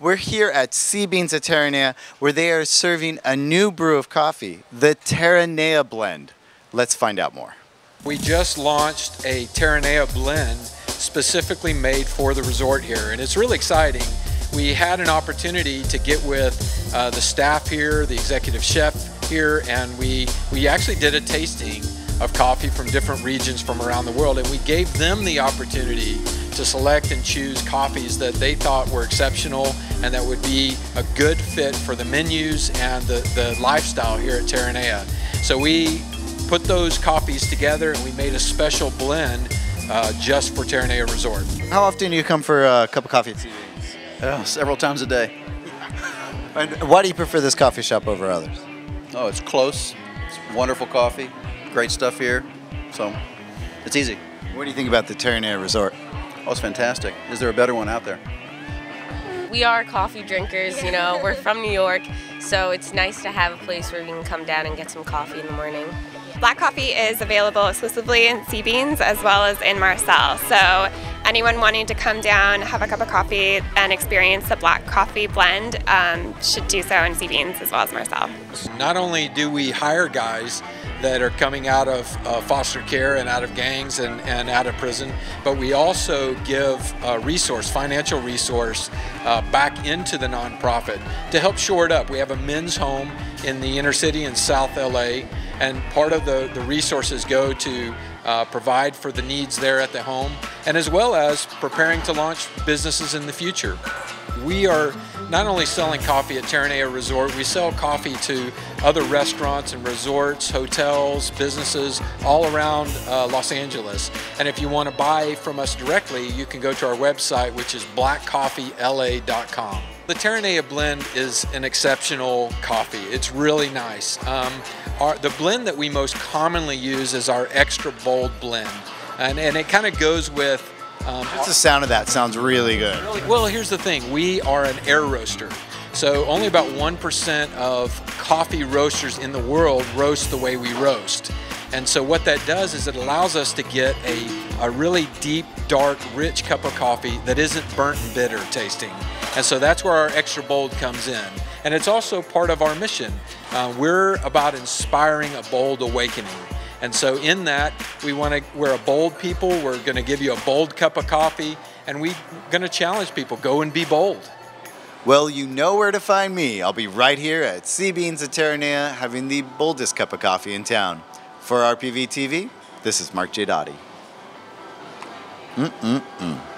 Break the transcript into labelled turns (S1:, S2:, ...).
S1: We're here at Sea Beans at Terranea where they are serving a new brew of coffee, the Terranea blend. Let's find out more.
S2: We just launched a Terranea blend specifically made for the resort here, and it's really exciting. We had an opportunity to get with uh, the staff here, the executive chef here, and we, we actually did a tasting of coffee from different regions from around the world, and we gave them the opportunity to select and choose coffees that they thought were exceptional and that would be a good fit for the menus and the, the lifestyle here at Terranea. So we put those coffees together and we made a special blend uh, just for Terranea Resort.
S1: How often do you come for a cup of coffee at Sea
S3: Oh, several times a day.
S1: And why do you prefer this coffee shop over others?
S3: Oh, it's close. It's wonderful coffee. Great stuff here. So it's easy.
S1: What do you think about the Terranea Resort?
S3: Oh, it's fantastic. Is there a better one out there?
S4: We are coffee drinkers, you know, we're from New York, so it's nice to have a place where we can come down and get some coffee in the morning.
S5: Black coffee is available exclusively in Sea Beans as well as in mar'sel. So anyone wanting to come down, have a cup of coffee, and experience the black coffee blend um, should do so in Sea Beans as well as mar'sel.
S2: Not only do we hire guys that are coming out of uh, foster care and out of gangs and, and out of prison, but we also give a resource, financial resource, uh, back into the nonprofit to help shore it up. We have a men's home in the inner city in South LA, and part of the, the resources go to uh, provide for the needs there at the home, and as well as preparing to launch businesses in the future. We are not only selling coffee at Terranea Resort, we sell coffee to other restaurants and resorts, hotels, businesses all around uh, Los Angeles. And if you want to buy from us directly, you can go to our website, which is blackcoffeela.com. The Terranea blend is an exceptional coffee. It's really nice. Um, our, the blend that we most commonly use is our extra bold blend. And, and it kind of goes with
S1: um, Just the sound of that sounds really good.
S2: Well, here's the thing. We are an air roaster. So only about 1% of coffee roasters in the world roast the way we roast. And so what that does is it allows us to get a, a really deep, dark, rich cup of coffee that isn't burnt and bitter tasting. And so that's where our extra bold comes in. And it's also part of our mission. Uh, we're about inspiring a bold awakening. And so in that, we want to, we're a bold people. We're going to give you a bold cup of coffee, and we're going to challenge people, go and be bold.
S1: Well, you know where to find me. I'll be right here at Sea Beans at Terranea having the boldest cup of coffee in town. For RPV TV, this is Mark J. Doddy. Mm-mm-mm.